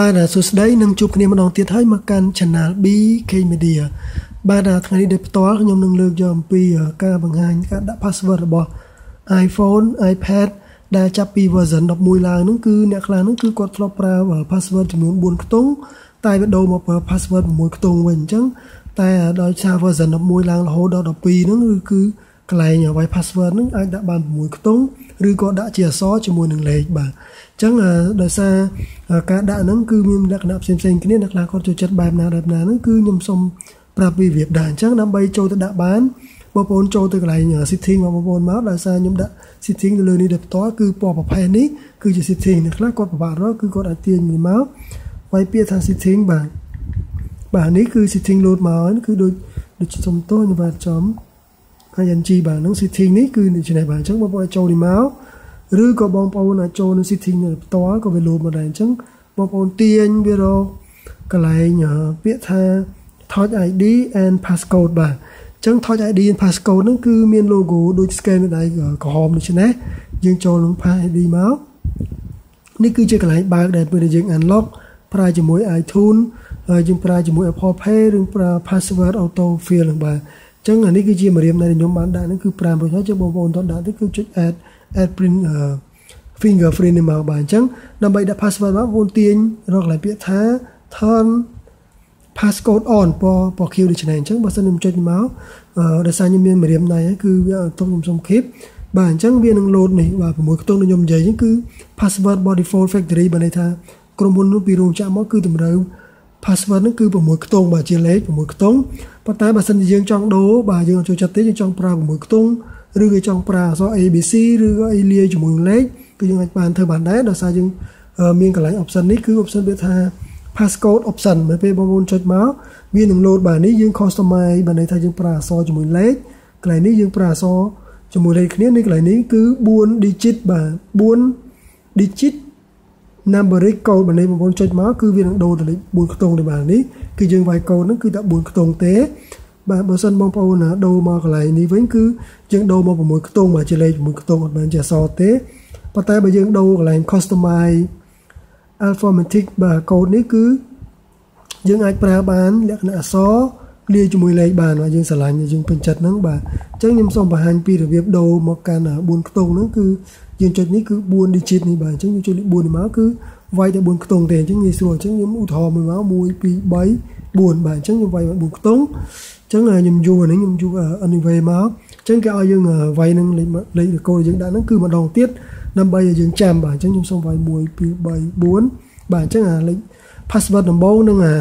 បាទសួស្តីនឹងជួបគ្នាម្ដងទៀតហើយមកកាន់ Channel BK Media បាទថ្ងៃនេះដោយផ្ទាល់ខ្ញុំនឹងលើកយកអំពីការបង្ហាញការដាក់ password របស់ iPhone iPad ដែលចាប់ពី version 11ឡើងហ្នឹងគឺអ្នកខ្លះហ្នឹងគឺគាត់ធ្លាប់ប្រើ password ចំនួន4ខ្ទង់តែវាដូរមកប្រើ password 6ខ្ទង់វិញអញ្ចឹងតែដោយសារ version 11ឡើងរហូតដល់12ហ្នឹងគឺគឺកន្លែង Wi password ហ្នឹងអាចដាក់បាន6ខ្ទង់ ឬក៏ដាក់ជាអក្សរជាមួយនឹងលេខបាទអញ្ចឹងដោយសារការដាក់ហ្នឹងគឺមានលក្ខណៈផ្សេងផ្សេងគ្នាអ្នកខ្លះគាត់ចូលចិត្តបែបណាបែបណាហ្នឹងគឺខ្ញុំសូមប្រាប់ពីរបៀបដែរអញ្ចឹងដើម្បីចូលទៅដាក់បានបងប្អូនចូលទៅកន្លែង setting របស់បងប្អូនមកដោយសារខ្ញុំដាក់ setting ទៅលើនេះដោយផ្ទាល់គឺពណ៌ប្រផេះនេះគឺជា setting អ្នកខ្លះគាត់ពិបាករកគឺគាត់អាចទាញនេះមកវាយពាក្យថា setting បាទបាទនេះគឺ setting load មកគឺដូចដូចសុំទោសខ្ញុំបាទចំ ING បាទហ្នឹង setting នេះគឺដូច្នេះបាទអញ្ចឹងបងប្អូនចូលនេះមកឬក៏បងប្អូនអាចចូលនៅ setting នេះផ្ទាល់ក៏វាលោតមកដែរអញ្ចឹងបងប្អូនទាញវារកកន្លែងពាក្យថា touch ID and passcode បាទអញ្ចឹង touch ID and passcode ហ្នឹងគឺមាន logo ដូច scan នៅដៃក្រហមដូច្នេះយើងចូលនឹង pass ID មកនេះគឺជាកន្លែងបើកដែលពេលយើង unlock ប្រើជាមួយ iTunes ហើយយើងប្រើជាមួយ Apple Pay ឬប្រើ password auto fill ហ្នឹងបាទអញ្ចឹងអានេះគឺជាម្រាមដែលខ្ញុំបានដាក់នេះគឺ5%ហើយចឹងបងប្អូនតដាក់ទៅគឺចុច add add print fingerprint នេះមកបាទអញ្ចឹងដើម្បីដាក់ password មកបងប្អូនទាញរកកន្លែងពាក្យថា turn passcode on ពណ៌ពណ៌ខៀវដូចនេះអញ្ចឹងបើសិនខ្ញុំចុចមកដោយសារខ្ញុំមានម្រាមដៃគឺវាទុកខ្ញុំសុំ keep បាទអញ្ចឹងវានឹង load នេះបាទ6ខ្ទង់ដូចខ្ញុំនិយាយអញ្ចឹងគឺ password by default factory បានន័យថាក្រុមហ៊ុននោះពីរោងចក្រមកគឺតម្រូវ password ហ្នឹងគឺ6ខ្ទង់បាទជាលេខ6ខ្ទង់ប៉ុន្តែបើសិនជាយើងចង់ដូរបាទយើងចូលចិត្តទេយើងចង់ប្រើ6ខ្ទង់ឬក៏ចង់ប្រើអក្សរ ABC ឬក៏អីលាយជាមួយនឹងលេខគឺយើងអាចបានធ្វើបានដែរដោយសារយើងមានកន្លែង option នេះគឺ option វាថា passcode option ពេលពេលបងប្អូនចុចមកវានឹង load បាទនេះយើង customize បាទន័យថាយើងប្រើអក្សរជាមួយលេខកន្លែងនេះយើងប្រើអក្សរជាមួយលេខគ្នានេះកន្លែងនេះគឺ4 digit បាទ4 digit numeric code បើនេះបងប្អូនចុចមកគឺវានឹងដូរទៅលេខ4ខ្ទង់ទេបាទនេះគឺយើងវាយកូដហ្នឹងគឺតែ4ខ្ទង់ទេបាទបើសិនបងប្អូនណាដូរមកកន្លែងនេះវិញគឺយើងដូរមក6ខ្ទង់បាទជាលេខ6ខ្ទង់អត់មែនជាអក្សរទេប៉ុន្តែបើយើងដូរកន្លែង customize alphabetic បាទកូដនេះគឺយើងអាចប្រើបានលក្ខណៈអក្សរ លាយជាមួយលេខបានបាទយើងស្រឡាញ់យើងពេញចិត្តហ្នឹងបាទអញ្ចឹងខ្ញុំសូមបង្ហាញពីរបៀបដូរមកកាន់4ខ្ទង់ហ្នឹងគឺយើងចុចនេះគឺ4 digit នេះបាទអញ្ចឹងយើងចុចលេខ4នេះមកគឺវាយតែ4ខ្ទង់ទេអញ្ចឹងងាយស្រួលអញ្ចឹងខ្ញុំឧទាហរណ៍មួយមក1 2 3 4បាទអញ្ចឹងខ្ញុំវាយ4ខ្ទង់អញ្ចឹងខ្ញុំយូរនេះខ្ញុំយូរ anyway មកអញ្ចឹងគេឲ្យយើងវាយនឹងលេខលេខកូដយើងដាក់ហ្នឹងគឺម្ដងទៀតដើម្បីឲ្យយើងចាំបាទអញ្ចឹងខ្ញុំសូមវាយ1 2 3 4បាទអញ្ចឹងអាលេខ password ដំបូងនិងអា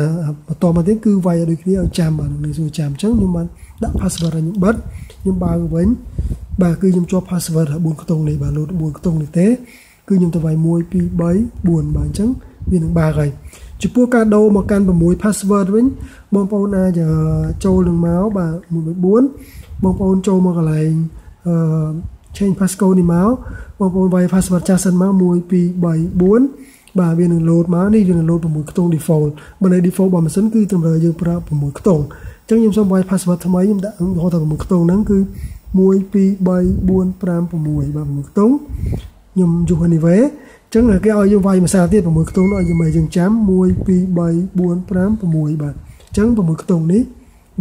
បន្តមកទៀតគឺវាយឲ្យដូចគ្នាឲ្យចាំបាទនឹងសួរចាំអញ្ចឹងខ្ញុំបានដាក់ password ឲ្យខ្ញុំបិទខ្ញុំបើកវិញបាទគឺខ្ញុំជាប់ password 4ខ្ទង់នេះបាទ load 4ខ្ទង់នេះទេគឺខ្ញុំទៅវាយ1 2 3 4បាទអញ្ចឹងវានឹងបើកហើយចំពោះការដូរមកកាន់6 password វិញបងប្អូនអាចចូលនឹងមកបាទ1 4បងប្អូនចូលមកកន្លែងអឺ change passcode នេះមកបងប្អូនវាយ password ចាស់សិនមក1 2 3 4 បាទវានឹង load មកនេះវានឹង load 6ខ្ទង់ default បើនៅ default របស់ម៉ាស៊ីនគឺតម្រូវយើងប្រើ6ខ្ទង់អញ្ចឹងខ្ញុំសូមវាយ password ថ្មីខ្ញុំដាក់ហៅថា6ខ្ទង់ហ្នឹងគឺ1 2 3 4 5 6បាទ6ខ្ទង់ខ្ញុំយូរ anyway អញ្ចឹងគេឲ្យយើងវាយភាសាទៀត6ខ្ទង់ឲ្យយើងយើងចាំ1 2 3 4 5 6បាទអញ្ចឹង6ខ្ទង់នេះ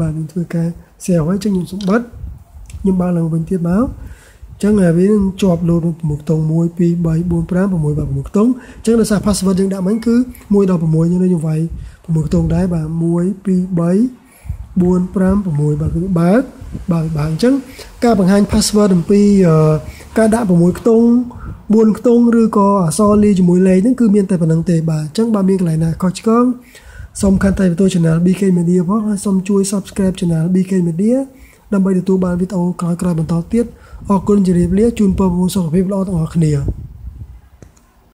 បាទខ្ញុំធ្វើការ share ហើយអញ្ចឹងខ្ញុំសម្បត្តិខ្ញុំបើឡើងវិញទៀតមក ចឹងវានឹងជាប់លោត6ខ្ទង់1 2 3 4 5 6បាទ6ខ្ទង់ចឹងដោយសារ password យើងដាក់មិញគឺ1ដល់6យើងនឹងវាយ6ខ្ទង់ដែរបាទ1 2 3 4 5 6បាទគឺបើកបើកបើកអញ្ចឹងការបង្ហាញ password អំពីការដាក់6ខ្ទង់4ខ្ទង់ឬក៏អក្សរលាយជាមួយលេខហ្នឹងគឺមានតែប៉ុណ្្នឹងទេបាទអញ្ចឹងបើមានកន្លែងណាខុសឆ្គងសូមខន្តីបន្ទោ Channel BK Media ផងហើយសូមជួយ Subscribe Channel BK Media ដើម្បីទទួលបានវីដេអូក្រោយៗបន្តទៀត អរគុណជម្រាបលាជូនពរសុខភាពល្អទាំងអស់គ្នា